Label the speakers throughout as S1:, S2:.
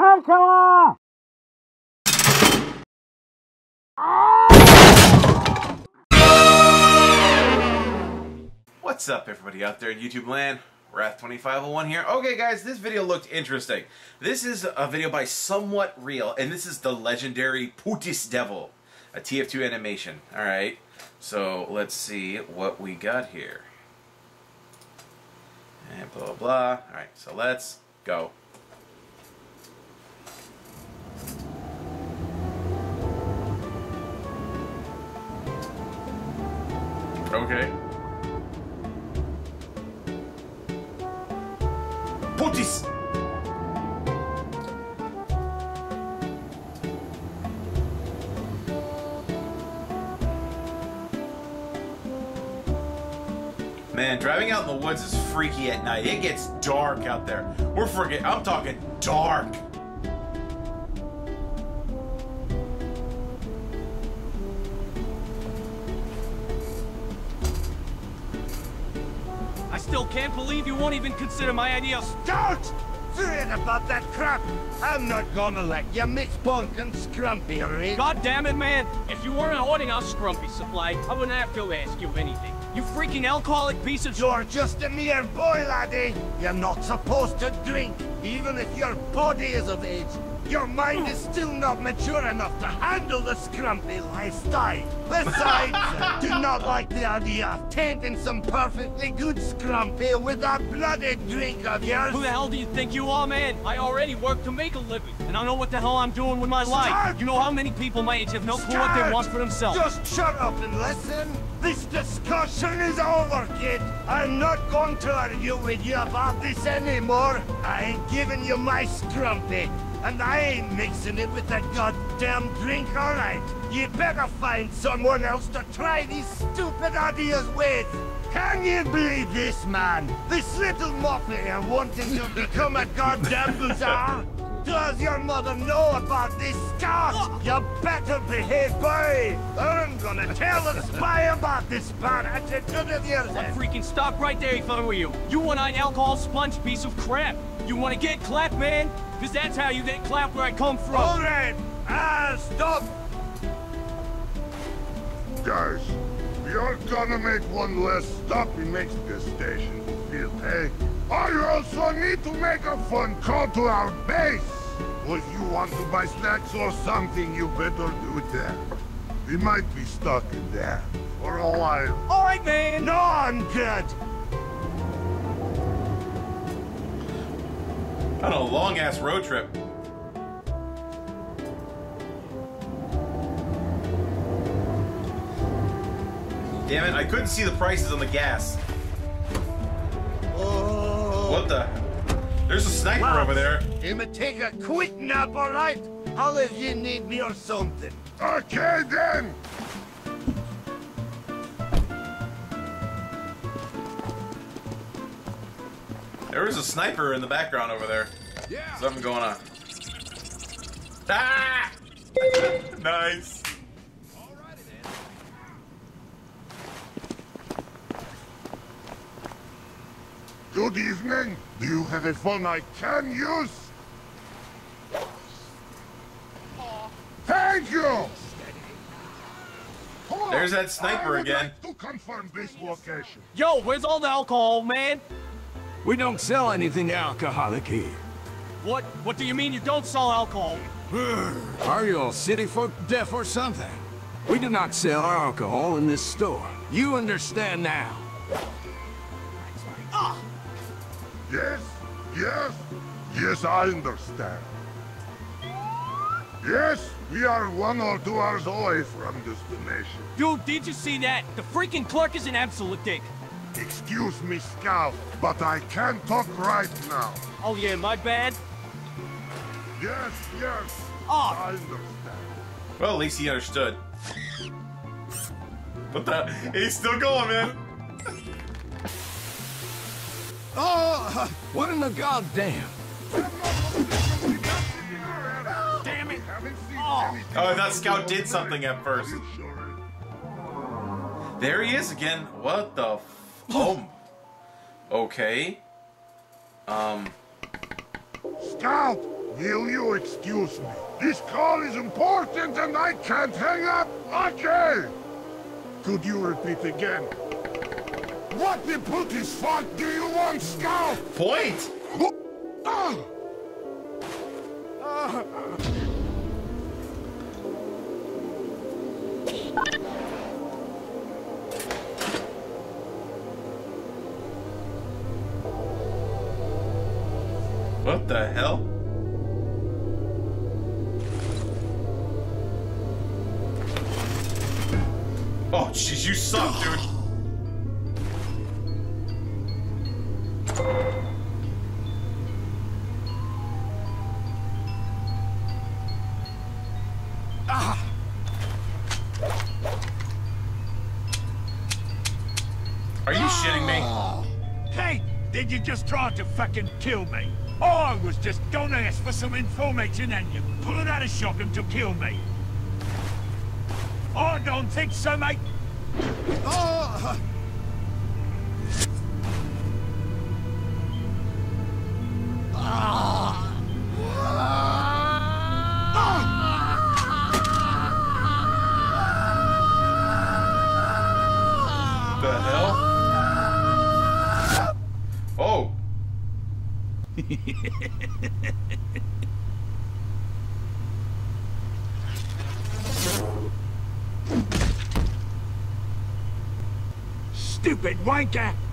S1: Dracula!
S2: What's up, everybody out there in YouTube land? Wrath2501 here. Okay, guys, this video looked interesting. This is a video by Somewhat Real, and this is the legendary Pootis Devil, a TF2 animation. Alright, so let's see what we got here. And blah, blah, blah. Alright, so let's go. Okay. Pootis! Man, driving out in the woods is freaky at night. It gets dark out there. We're forget I'm talking dark.
S3: Believe you won't even consider my idea of...
S4: Don't! Forget about that crap! I'm not gonna let you mix punk and scrumpy, alright?
S3: God damn it, man! If you weren't hoarding our scrumpy supply, I wouldn't have to ask you anything. You freaking alcoholic piece of...
S4: You're just a mere boy, laddie! You're not supposed to drink, even if your body is of age. Your mind is still not mature enough to handle the scrumpy lifestyle. Besides, I do not like the idea of tainting some perfectly good scrumpy with that bloody drink of yours.
S3: Who the hell do you think you are, man? I already work to make a living, and I know what the hell I'm doing with my life. You know how many people my age have no clue what they want for themselves.
S4: Just shut up and listen. This discussion is over, kid. I'm not going to argue with you about this anymore. I ain't giving you my scrumpy. And I ain't mixing it with that goddamn drink, alright? You better find someone else to try these stupid ideas with. Can you believe this, man? This little muffin wanting to become a goddamn bazaar? Does your mother know about this, Scott? You better behave, boy! I'm gonna tell the spy about this bad attitude of yours.
S3: Freaking stop right there if I were you. You one-eyed alcohol sponge piece of crap. You want to get clapped, man? Because that's how you get clapped where I come from.
S4: Alright, ah, stop!
S5: Guys, we are gonna make one less stop in Mexico Station field, hey? I also need to make a phone call to our base! Well, if you want to buy snacks or something, you better do that. We might be stuck in there for a while.
S3: All right, man.
S4: No, I'm good.
S2: On a long ass road trip. Damn it, I couldn't see the prices on the gas.
S4: Oh.
S2: What the? There's a sniper
S4: Wow.
S2: over there.
S4: I'ma take a quick nap, alright? I'll if you need me or something.
S5: Okay then!
S2: There was a sniper in the background over there.
S5: Yeah!
S2: Something going on. Ah! nice.
S5: Good evening. Do you have a phone I can use? Thank you!
S2: There's that sniper again.
S5: Like to confirm this location.
S3: Yo, where's all the alcohol, man?
S6: We don't sell anything alcoholic here.
S3: What? What do you mean you don't sell alcohol?
S6: Are you a city folk deaf or something? We do not sell alcohol in this store. You understand now? Ah.
S5: Yes, yes, yes, I understand. Yes, we are one or two hours away from destination.
S3: Dude, did you see that? The freaking clerk is an absolute dick.
S5: Excuse me, Scout, but I can't talk right now.
S3: Oh yeah, my bad.
S5: Yes, yes,
S3: Oh.
S5: I understand.
S2: Well, at least he understood. What the? He's still going, man.
S6: Oh, what in the goddamn?
S5: Damn it!
S3: Oh.
S5: anything
S2: Oh, I thought Scout did something at first. There he is again. What the? Oh. Okay. Um.
S5: Scout, Will you excuse me? This call is important and I can't hang up. Okay. Could you repeat again? What the putty's fuck do you want, Scout?
S2: Point!
S5: Ah!
S2: What you
S7: just tried to fucking kill me? I was just gonna ask for some information and you pulled out a shotgun to kill me. I don't think so, mate.
S2: The
S7: Stupid wanker!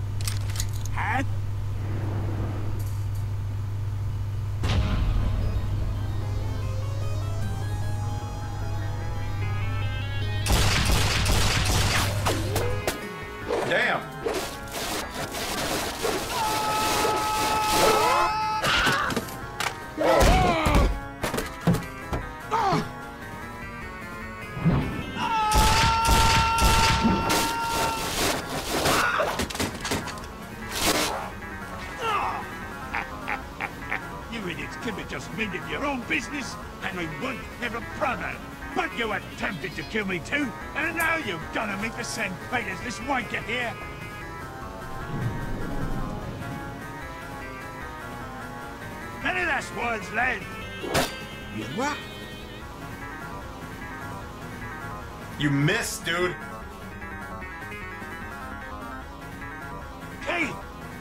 S7: Kill me too, and now you're gonna make the same fate as this wanker here. Any last words, lad?
S6: You what?
S2: You missed, dude.
S7: Hey,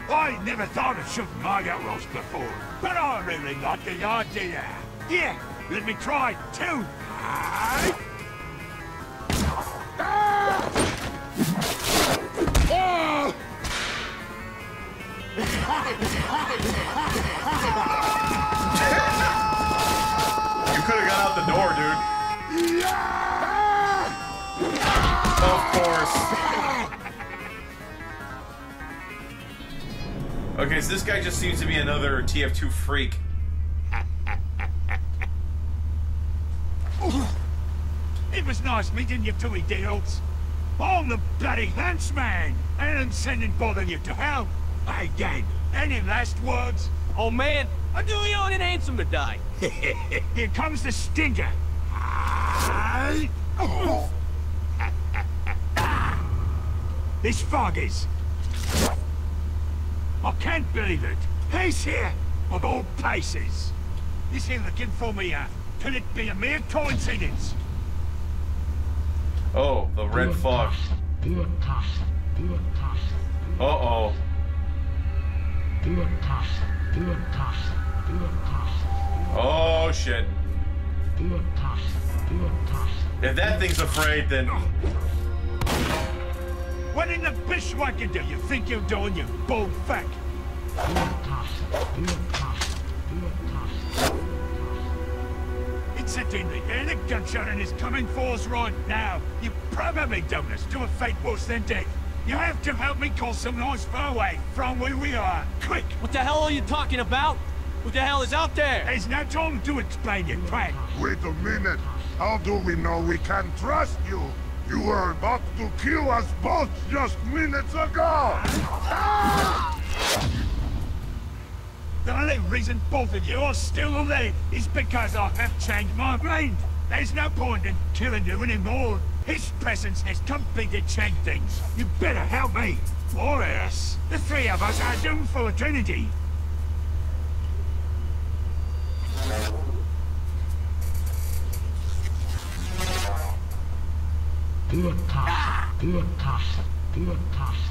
S7: I never thought of shooting Margot Ross before, but I really like the idea. Yeah, let me try too. Aye.
S2: You could have got out the door, dude. Of course. Okay, so this guy just seems to be another TF2 freak.
S7: It was nice meeting you two idiots. I'm the bloody henchman, and I'm sending both of you to hell. Again, any last words?
S3: Oh man, I'm too young and handsome to die.
S7: Here comes the stinker. Aye. This fog is. I can't believe it. He's here, of all places. Is he looking for me? Uh, could it be a mere coincidence?
S2: Oh, the red fog. Uh-oh. Oh, shit. If that thing's afraid, then...
S7: What in the bishwacker do you think you're doing, you bull fuck? It's sitting there, the gunshot and is coming for us right now. You probably done us to a fate worse than death. You have to help me call some noise far away from where we are. Quick!
S3: What the hell are you talking about? What the hell is out there?
S7: There's no time to explain it, twat.
S5: Wait a minute. How do we know we can trust you? You were about to kill us both just minutes ago! Ah!
S7: The only reason both of you are still alive is because I have changed my mind. There's no point in killing you anymore. His presence has completely changed things. You better help me, or else. The three of us are doomed for eternity.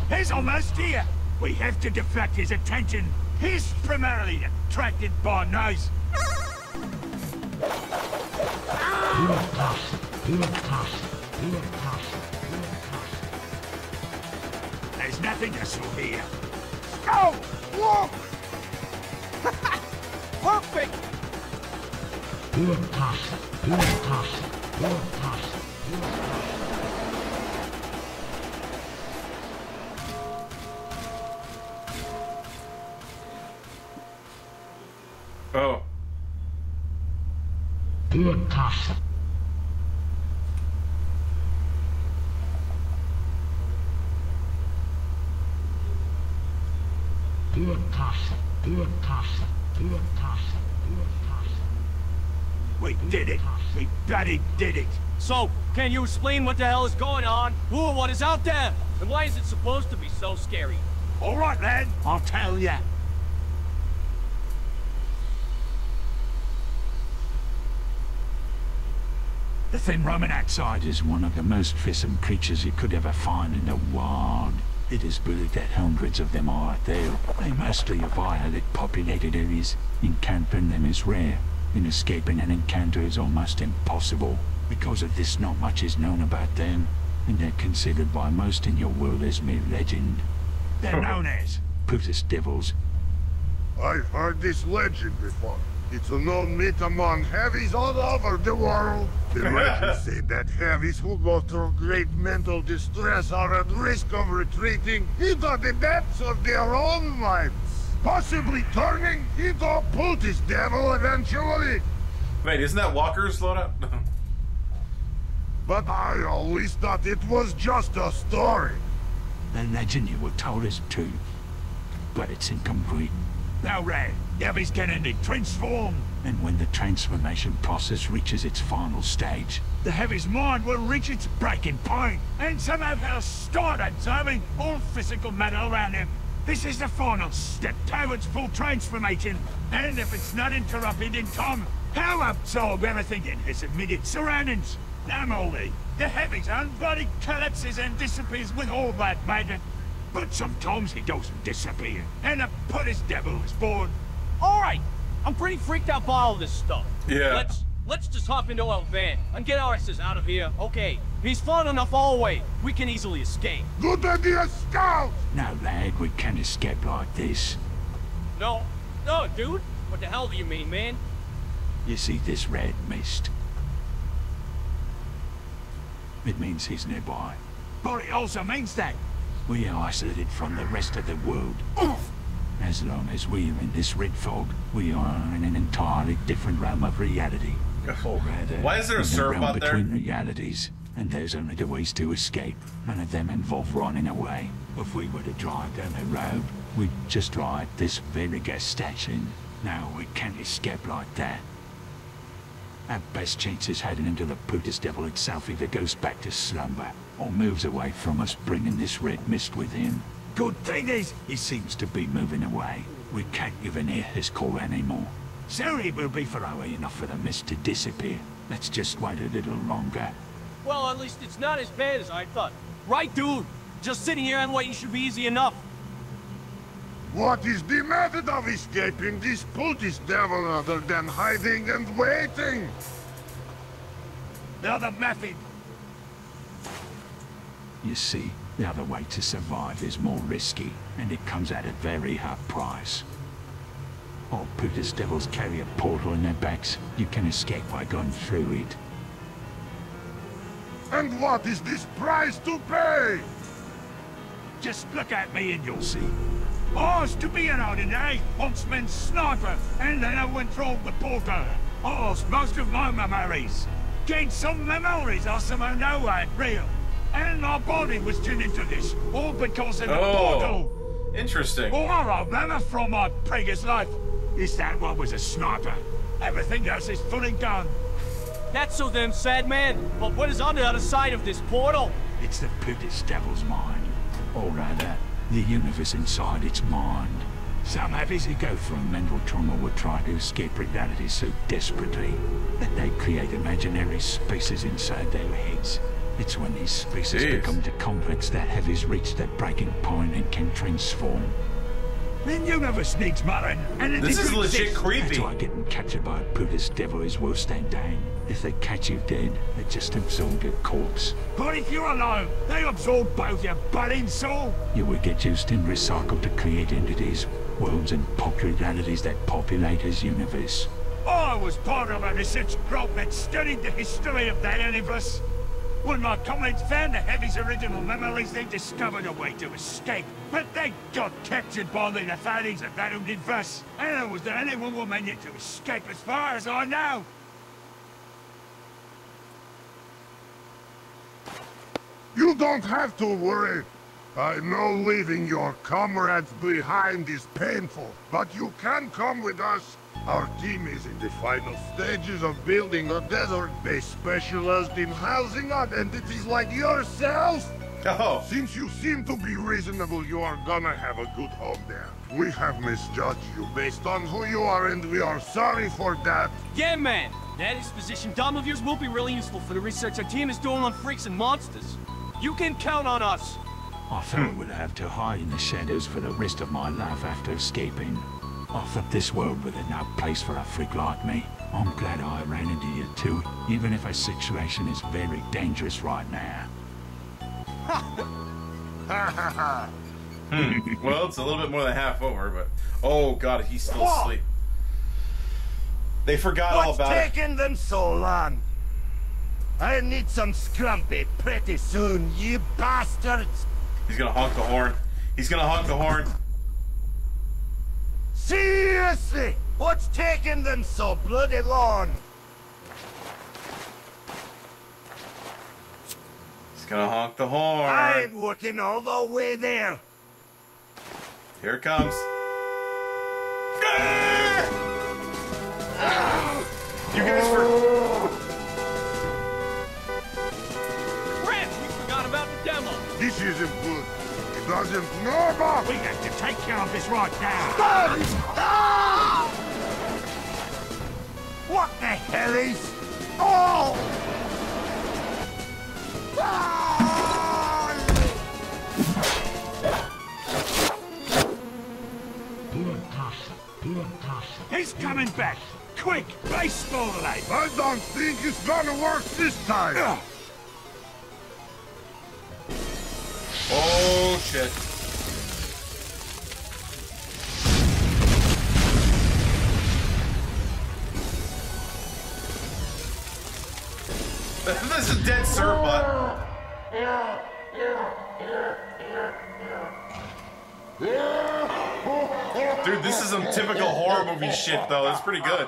S7: He's almost here. We have to deflect his attention. He's primarily attracted by noise. There's nothing useful here. Go! Walk!
S3: Perfect!
S2: Oh.
S7: We did it. We bloody did it.
S3: So, can you explain what the hell is going on? Who or what is out there? And why is it supposed to be so scary?
S7: All right, lad. I'll tell ya.
S8: The thin Roman outside is one of the most fearsome creatures you could ever find in the wild. It is believed that hundreds of them are out there. They mostly violate populated areas. Encountering them is rare, and escaping an encounter is almost impossible. Because of this, not much is known about them, and they're considered by most in your world as mere legend.
S7: They're known as.
S8: Pootis devils,
S5: I've heard this legend before. It's a known myth among heavies all over the world. The legends say that heavies who go through great mental distress are at risk of retreating into the depths of their own minds, possibly turning into a Pootis devil eventually.
S2: Wait, isn't that Walker's Slow down.
S5: But I always thought it was just a story.
S8: the legend you were told is true, but it's incomplete.
S7: Now, Red, Debbie's getting to transform.
S8: And when the transformation process reaches its final stage,
S7: The Heavy's mind will reach its breaking point, and somehow he'll start absorbing all physical matter around him. This is the final step towards full transformation, and if it's not interrupted in time, he'll absorb everything in his immediate surroundings. Normally, the Heavy's own body collapses and disappears with all that matter. But sometimes he doesn't disappear, and a Pootis devil is born.
S3: Alright, I'm pretty freaked out by all this stuff.
S2: Yeah.
S3: Let's let's just hop into our van and get our asses out of here. Okay, he's far enough all way. We can easily escape.
S5: Good idea, Scout!
S8: no lad, we can't escape like this.
S3: No, no, dude. What the hell do you mean, man?
S8: You see this red mist? It means he's nearby.
S7: But it also means that
S8: We are isolated from the rest of the world. As long as we are in this red fog, we are in an entirely different realm of reality. Or rather,
S2: Why is there a
S8: the
S2: surf
S8: realm
S2: out there?
S8: between realities. And there's only two ways to escape. None of them involve running away. If we were to drive down the road, we'd just drive this very gas station. No, we can't escape like that. Our best chance is heading into the Pootis Devil itself either goes back to slumber or moves away from us, bringing this red mist with him. Good thing is, he seems to be moving away. We can't even hear his call anymore. Soon it will be far away enough for the mist to disappear. Let's just wait a little longer.
S3: Well, at least it's not as bad as I thought. Right, dude? Just sitting here and waiting should be easy enough.
S5: What is the method of escaping this Pootis devil other than hiding and waiting?
S7: the other method
S8: You see, the other way to survive is more risky, and it comes at a very high price. All Pootis Devils carry a portal in their backs. You can escape by going through it.
S5: And what is this price to pay?
S7: Just look at me and you'll see. I was to be an ordinary huntsman sniper, and then I went through the portal. I lost most of my memories. Gained some memories I know ain't real. And our body was turned into this, all because of the oh. portal.
S2: Oh, interesting.
S7: All I remember from my previous life is that one was a sniper. Everything else is fully gone.
S3: That's so damn sad, man. But what is on the other side of this portal?
S8: It's the Pootis Devil's mind. Or rather, the universe inside its mind. Some heavies who go through mental trauma would try to escape reality so desperately that they create imaginary spaces inside their heads. It's when these species
S2: Jeez.
S8: become too complex that heavies reach their breaking point and can transform.
S7: Then you never sneaks, Marin. And
S2: This is legit
S8: That's
S2: creepy.
S8: why getting captured by a Pootis devil is worse stand down. If they catch you dead, they just absorb your corpse.
S7: But if you're alone, they absorb both your body and soul.
S8: You will get used and recycled to create entities, worlds and popularities that populate his universe.
S7: I was part of a research group that studied the history of that universe. When my comrades found the Heavy's original memories, they discovered a way to escape. But they got captured by the Nephanids of that universe. And there was there anyone will manage to escape as far as I know.
S5: You don't have to worry. I know leaving your comrades behind is painful, but you can come with us. Our team is in the final stages of building a desert base specialized in housing entities like yourselves.
S2: Oh,
S5: Since you seem to be reasonable, you are gonna have a good home there. We have misjudged you based on who you are, and we are sorry for that.
S3: Yeah, man. That exposition dumb of yours will be really useful for the research our team is doing on freaks and monsters. You can count on us.
S8: I thought I would have to hide in the shadows for the rest of my life after escaping. I thought this world was no place for a freak like me. I'm glad I ran into you too, even if our situation is very dangerous right now. Hmm.
S2: well, it's a little bit more than half over, but oh god, he's still asleep. They forgot all
S7: What's
S2: about it.
S7: taking them so long? I need some scrumpy pretty soon, you bastards.
S2: He's gonna honk the horn. He's gonna honk the horn.
S7: Seriously, what's taking them so bloody long?
S2: He's gonna honk the horn.
S7: I'm working all the way there.
S2: Here it comes. You guys were.
S3: Crap, we forgot about the demo.
S5: This isn't good. Doesn't know about
S7: We have to take care of this right now. Ah! What the hell is? Oh! He's coming back! Quick! Baseball life!
S5: I don't think it's gonna work this time.
S2: Oh shit. this is a dead Cerbot. Dude, this is some typical horror movie shit, though. That's pretty good.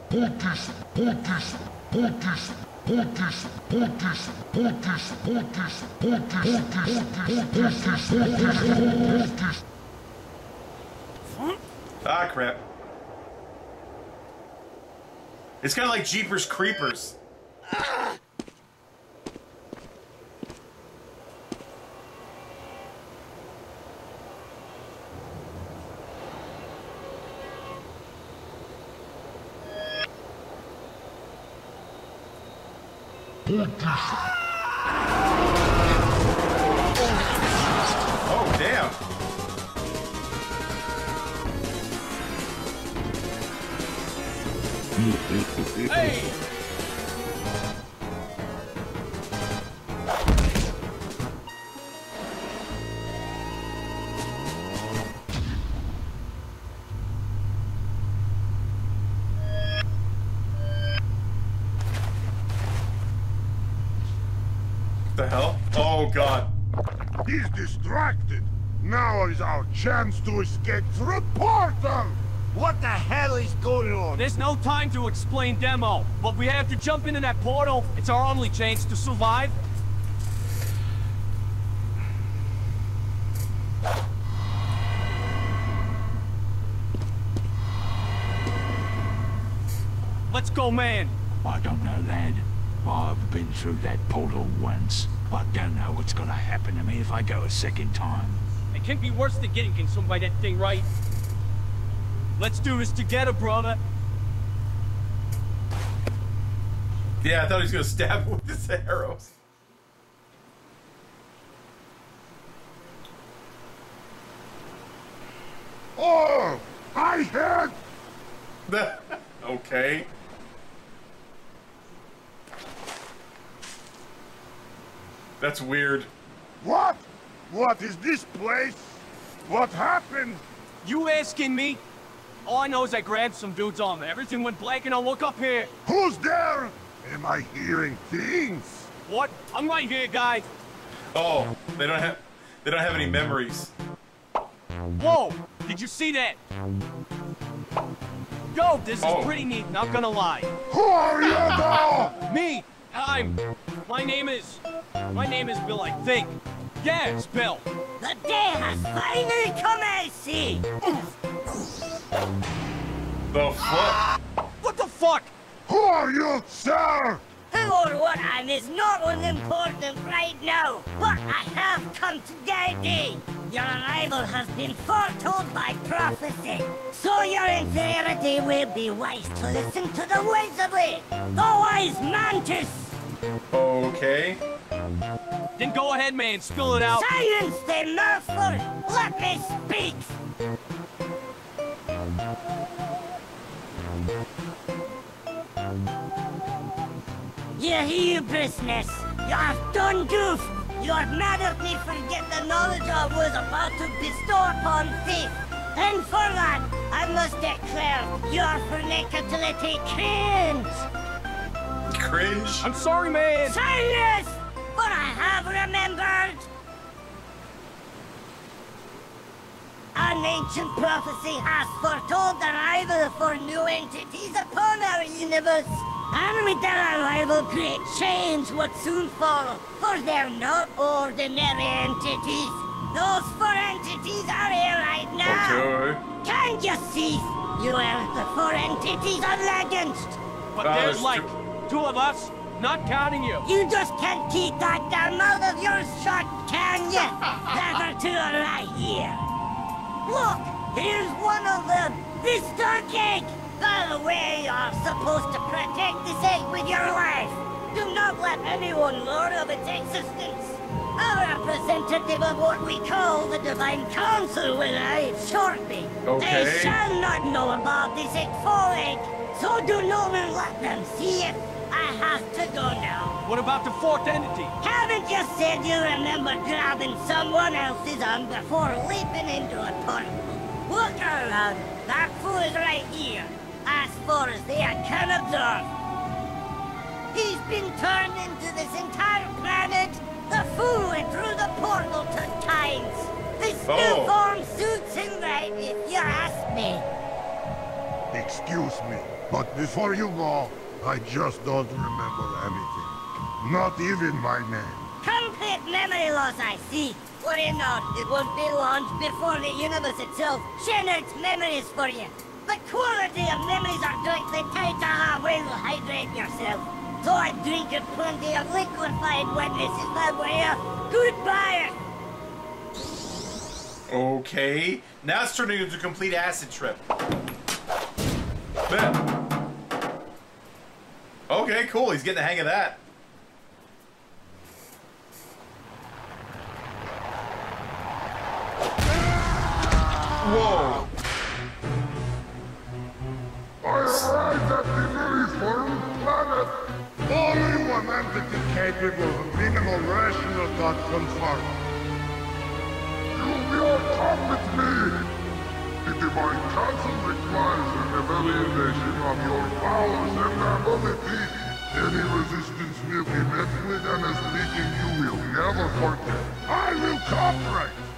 S2: Ah, crap. It's kind of like Jeepers Creepers. Oh, damn.
S3: Hey!
S5: distracted. Now is our chance to escape through portal.
S7: What the hell is going on?
S3: There's no time to explain demo, but we have to jump into that portal. It's our only chance to survive. Let's go, man.
S8: I don't know, lad. I've been through that portal once. I don't know what's gonna happen to me if I go a second time.
S3: It can't be worse than getting consumed by that thing, right? Let's do this together, brother.
S2: Yeah, I thought he was gonna stab him with his arrows.
S5: Oh, I had
S2: okay. That's weird.
S5: what? What is this place? What happened?
S3: You asking me? All I know is I grabbed some dudes on there. Everything went black and I woke up here.
S5: Who's there? Am I hearing things?
S3: What? I'm right here, guy.
S2: Oh, they don't have they don't have any memories.
S3: Whoa! Did you see that? Yo, this is
S2: Oh.
S3: pretty neat, not gonna lie.
S5: Who are you though?
S3: Me! I'm... My name is... My name is Bill, I think. Yes, Bill.
S9: The day has finally come, I see.
S2: The fuck?
S3: What the fuck?
S5: Who are you, sir?
S9: Who or what I am is not unimportant right now, but I have come to guide. Your arrival has been foretold by prophecy, so your inferiority will be wise to listen to the words of. The wise mantis.
S2: Okay.
S3: Then go ahead, man, spill it out.
S9: Silence the mouthful. Let me speak. You hear business. You have done goof! You have mad at me forget the knowledge I was about to bestow upon thee! And for that, I must declare your fornicatility cringe!
S2: Cringe.
S3: I'm sorry, man.
S9: Silence! But I have remembered! An ancient prophecy has foretold the arrival for new entities upon our universe. And with their arrival, great change would soon follow, for they're not ordinary entities. Those four entities are here right now.
S2: Okay.
S9: Can you see? You are the four entities of legend.
S3: But there's
S2: it's
S3: like two of us, not counting you.
S9: You just can't keep that damn mouth of yours shut, can you? Never are right here. Look, here's one of them. This dark egg. By the way, you're supposed to protect this egg with your life. Do not let anyone learn of its existence. A representative of what we call the Divine Council will arrive shortly.
S2: Okay.
S9: They shall not know about this egg falling, so do not let them see it. I have to go now.
S3: What about the fourth entity?
S9: Haven't you said you remember grabbing someone else's arm before leaping into a portal? Look around. That fool is right here. As far as the eye can observe. He's been turned into this entire planet. The fool went through the portal to times. This
S2: Oh.
S9: new form suits him right, if you ask me.
S5: Excuse me, but before you go, I just don't remember anything. Not even my name.
S9: Complete memory loss, I see. Worry not, it won't be long before the universe itself generates memories for you. The quality of memories are directly tied to how ah, well you hydrate yourself. So I drink a plenty of liquefied wetness is my way of goodbye.
S2: Okay. Now it's turning into a complete acid trip. Man. Okay, cool. He's getting the hang of that. Whoa.
S5: I arrived at the newly-formed planet. Only one entity capable of minimal rational thought confirmed. You will come with me my counsel requires an evaluation of your powers and ability. Any resistance will be met with an speaking you will never forget. I will cooperate!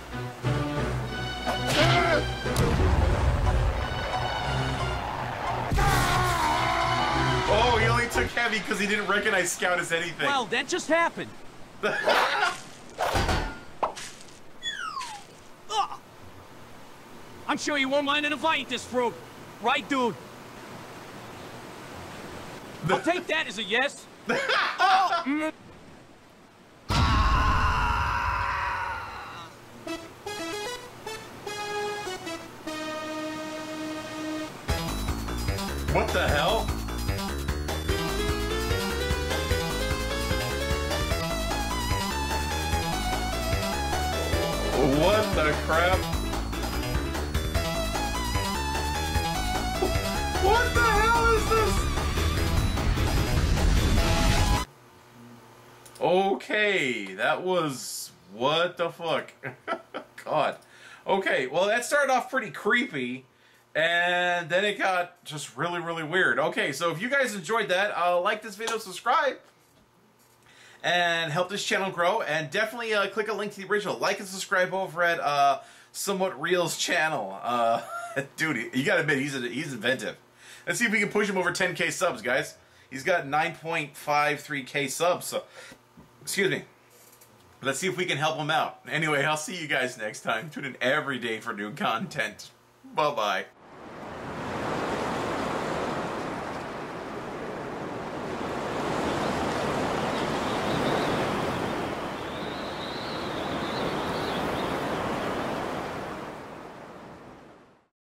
S2: Oh, he only took heavy because he didn't recognize Scout as anything.
S3: Well, that just happened. I'm sure you won't mind an invite this fruit. Right, dude? I'll take that as a yes. oh, mm.
S2: That was what the fuck? God. Okay, well that started off pretty creepy, and then it got just really, really weird. Okay, so if you guys enjoyed that, uh, like this video, subscribe, and help this channel grow. And definitely uh, click a link to the original. Like and subscribe over at uh, Somewhat Real's channel. Uh, dude, you gotta admit, he's, a, he's inventive. Let's see if we can push him over 10k subs, guys. He's got 9.53k subs, so... Excuse me. Let's see if we can help them out. Anyway, I'll see you guys next time. Tune in every day for new content. Bye-bye.